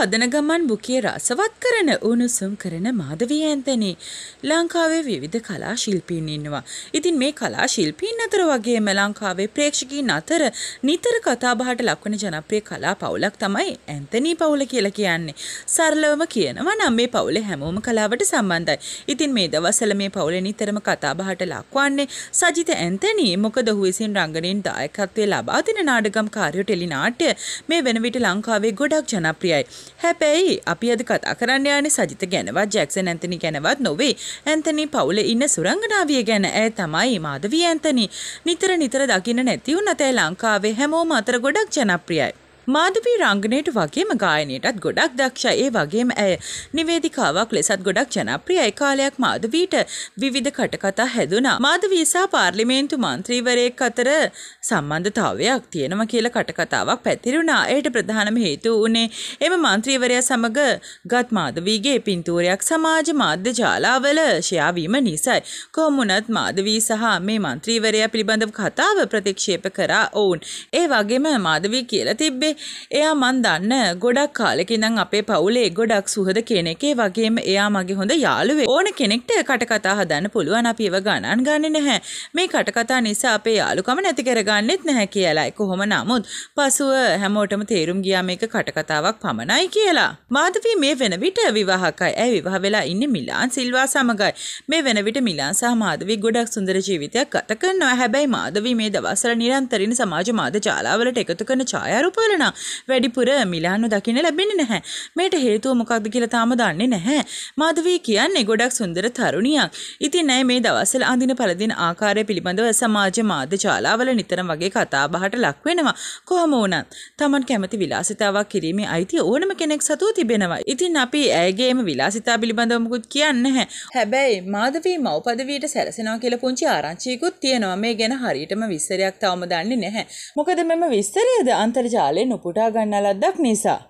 හදන ගමන් බුකිය රසවත් කරන උණුසුම් කරන මාධවී ඇන්තනී. ලංකාවේ විවිධ කලා ශිල්පීන් ඉන්නවා. ඉතින් මේ කලා ශිල්පීන් අතර වගේම ලංකාවේ ප්‍රේක්ෂකීන් අතර නිතර කතාබහට ලක්වන ජනප්‍රිය කලා පවුලක් තමයි ඇන්තනී පවුල කියලා කියන්නේ. සරලවම කියනවා නම් මේ පවුලේ හැමෝම කලාවට සම්බන්ධයි. ඉතින් මේ දවස්වල මේ පවුලේ නිතරම කතාබහට ලක්වන්නේ සජිත ඇන්තනී මොකද ඔහු විසින් රංගනයෙන් දායකත්වය ලබා දෙන නාටකම් කාර්ය ටෙලි නාට්‍ය මේ වෙන විට ලංකාවේ ගොඩක් ජනප්‍රියයි. හැබැයි අපි අද කතා කරන්න යන්නේ සජිත ගැනවත් ජැක්සන් ඇන්තනි ගැනවත් නොවේ. ඇන්තනි පවුලේ ඉන්න සුරංගනාවිය ගැන. ඇය තමයි මාධවී ඇන්තනි. නිතර නිතර දකින්න නැති වුණත් ඇය ලංකාවේ හැමෝම අතර ගොඩක් ජනප්‍රියයි. මාධවී රංගනයට වගේම ගායනයටත් ගොඩක් දක්ෂ ඒ වගේම ඇය නිවේදිකාවක් ලෙසත් ගොඩක් ජනප්‍රියයි කාලයක් මාධවීට විවිධ කටකතා හැදුනා. මාධවී සහ පාර්ලිමේන්තු මන්ත්‍රීවරයෙක් අතර සම්බන්ධතාවයක් තියෙනවා කියලා කටකතාවක් පැතිරුණා. එයට ප්‍රධානම හේතුව වුණේ එම මන්ත්‍රීවරයා සමග ගත් මාධවීගේ පින්තූරයක් සමාජ මාධ්‍ය ජාලාවල ෂෙයා වීම නිසායි. කොහොම වුණත් මාධවී සහ මේ මන්ත්‍රීවරයා පිළිබඳව කතාව ප්‍රතික්ෂේප කරා ඔවුන්. ඒ වගේම මාධවී කියලා තිබ්බේ එයා මන් දන්න ගොඩක් කාලෙකින්නම් අපේ පවුලේ ගොඩක් සුහද කෙනෙක් ඒ වගේම එයා මගේ හොඳ යාළුවෙක්. ඕන කෙනෙක්ට කටකතා හදන්න පුළුවන්. අපි ඒව ගණන් ගන්නේ නැහැ. මේ කටකතා නිසා අපේ යාළුකම නැති කරගන්නෙත් නැහැ කියලා කොහොම නමුත් පසුව හැමෝටම තේරුම් ගියා මේක කටකතාවක් පමණයි කියලා. මාධවී මේ වෙන විට විවාහකයි. ඇය විවාහ වෙලා ඉන්නේ? මිලාන් සිල්වා සමගයි. මේ වෙන විට මිලාන් සහ මාධවී ගොඩක් සුන්දර ජීවිතයක් ගත කරනවා. හැබැයි මාධවී මේ දවස්වල නිරන්තරයෙන් සමාජ මාධ්‍ය ජාලාවලට එකතු කරන ඡායාරූපවල නම් වැඩිපුර මිලාන්ව දකින්න ලැබෙන්නේ නැහැ. මේට හේතුව මොකක්ද කියලා තාම දන්නේ නැහැ. මාධවී කියන්නේ ගොඩක් සුන්දර තරුණියක්. ඉතින් ඇය මේ දවස්වල අඳින පළදින ආකාරය පිළිබඳව සමාජ මාධ්‍ය ජාලාවල නිතරම වගේ කතා බහට ලක් වෙනවා. කොහොම වුණත් Taman කැමති විලාසිතාවක් කිරීමේ අයිතිය ඕනම කෙනෙක් සතුව තිබෙනවා. ඉතින් අපි ඇයගේම විලාසිතා පිළිබඳව මුකුත් කියන්නේ නැහැ. හැබැයි මාධවී මව් පදවියට සැරසෙනවා කියලා පුංචි ආරංචියකුත් තියෙනවා. මේ ගැන හරියටම විස්තරයක් තවම දන්නේ නැහැ. මොකද මෙම විස්තරයද අන්තර්ජාලයෙන් උපුටා ගන්නා ලද්දක් නිසා.